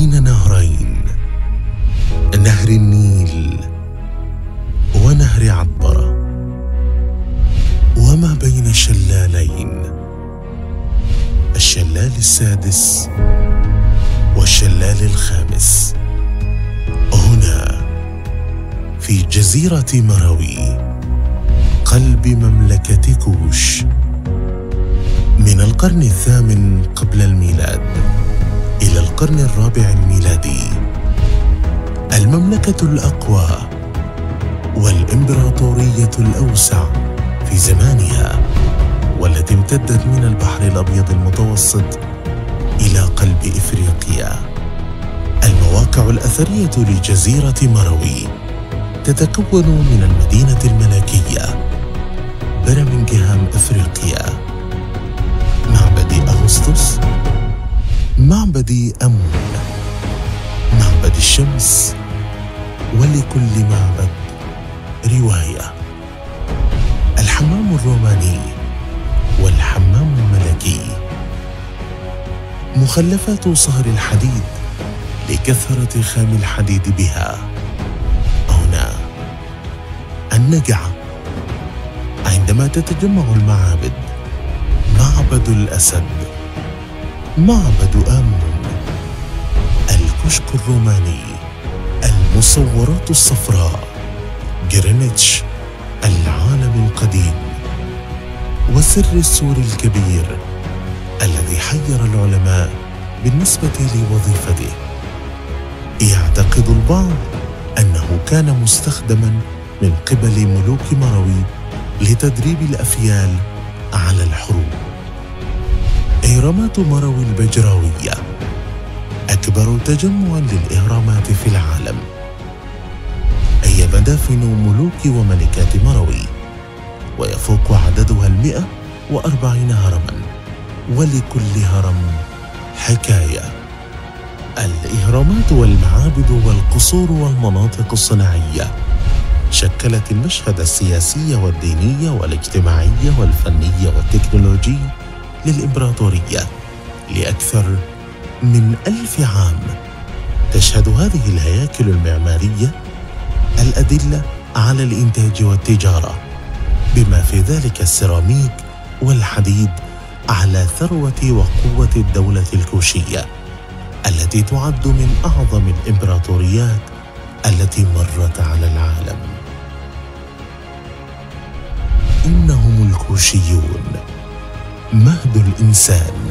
بين نهرين نهر النيل ونهر عطبرة وما بين شلالين؟ الشلال السادس والشلال الخامس. هنا في جزيرة مروي قلب مملكة كوش. من القرن الثامن قبل الميلاد. القرن الرابع الميلادي. المملكة الأقوى والإمبراطورية الأوسع في زمانها والتي امتدت من البحر الأبيض المتوسط إلى قلب إفريقيا. المواقع الأثرية لجزيرة مروي تتكون من المدينة الملكية. معبد أمون معبد الشمس ولكل معبد رواية. الحمام الروماني والحمام الملكي. مخلفات صهر الحديد لكثرة خام الحديد بها. هنا النجعة. عندما تتجمع المعابد معبد الأسد. معبد آمون الكشك الروماني المصورات الصفراء جرينتش العالم القديم وسر السور الكبير الذي حير العلماء بالنسبة لوظيفته. يعتقد البعض أنه كان مستخدما من قبل ملوك مروي لتدريب الأفيال على الحروب. إهرامات مروي البجراوية أكبر تجمع للإهرامات في العالم. هي مدافن ملوك وملكات مروي ويفوق عددها المئة وأربعين هرما. ولكل هرم حكاية. الإهرامات والمعابد والقصور والمناطق الصناعية. شكلت المشهد السياسي والديني والاجتماعي والفني والتكنولوجي. للإمبراطورية لأكثر من ألف عام. تشهد هذه الهياكل المعمارية الأدلة على الإنتاج والتجارة بما في ذلك السيراميك والحديد على ثروة وقوة الدولة الكوشية التي تعد من أعظم الإمبراطوريات التي مرت على العالم. إنهم الكوشيون. مهد الإنسان.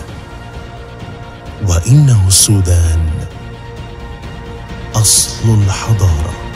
وإنه السودان أصل الحضارة.